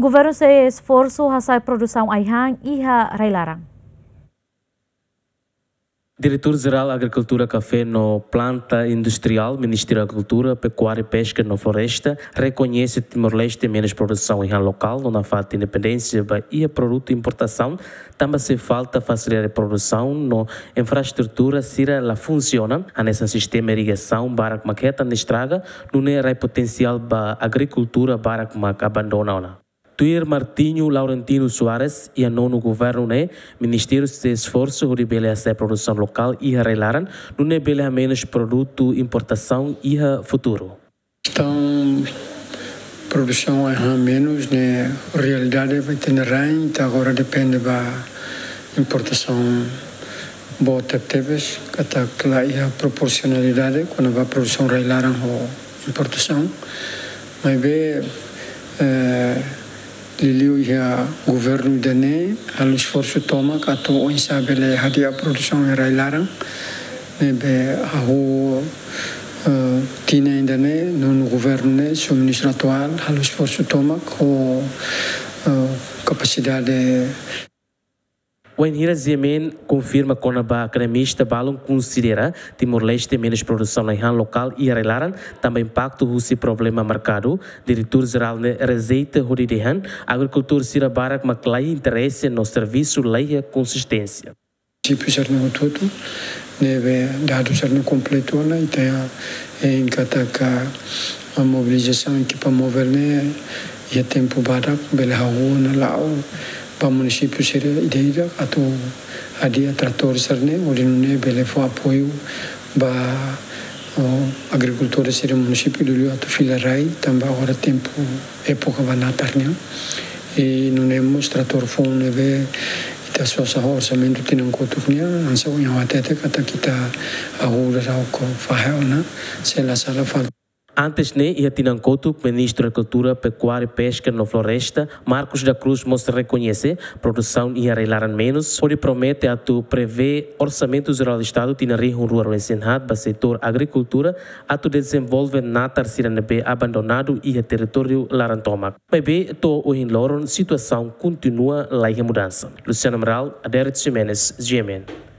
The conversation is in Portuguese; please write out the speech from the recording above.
Governo se esforço a produção aihang iha railarang. Diretor-Geral Agricultura Café no Planta Industrial, Ministério da Agricultura, Pecuária e Pesca no Floresta, reconhece Timor-Leste menos produção em local, não falta de independência e produto importação, também se falta facilitar a produção no infraestrutura, se ela funciona, a nesse sistema de irrigação, que maqueta não estraga, não é potencial para agricultura, que abandona. Tuir Martinho Laurentino Soares e a nono governo né? Ministério de Esforço de beleza a produção local e a relaram não é beleza menos produto importação e a futuro. Então produção é menos né? Realidade vai ter rain agora depende da importação boa teves kata kala ia proporcionalidade quando vai produção relaram ou importação. Mas bem liliu ia governo dene al esforço toma kato o insabe le hadi a produção era ilarang ne be ahu tina ainda ne no governo ne seu ministro atual al esforço toma uh, capacidade o Enhira Zemen confirma que a academista Balon considera Timor-Leste menos produção na local e arrelaram também impacto do problema marcado. Diretor-geral de Receita Horidehan, agricultor Sira Barak Maclay interesse no serviço lei e consistência. Tipo ser no tudo, deve dado ser no completo na ideia em kataka a mobilização equipa mover né e tempo barak bela na lao o município ser ideia atau ada trator serne oleh nune bele fo apoio ba agricultura ser município dulu atau filarai tambah agora tempo época banatarnya e nune mos trator fo neve ita sua sa orçamento tinang kotufnya ansa yang watete kata kita ahura rau ko fahelna sela sala fal Antes ne ia tinancoto ministro da Cultura, Pecuária e Pesca no Floresta, Marcos da Cruz mostra reconhece produção ia relar menos, onde promete a tu prever orçamento geral do Estado tina região rural ensinado para setor agricultura, a tu desenvolve na terceira nebe abandonado e a território Larantomac. Bem, to o Loron, situação continua lá em mudança. Luciano Amaral, Adérito Jimenez, GMN.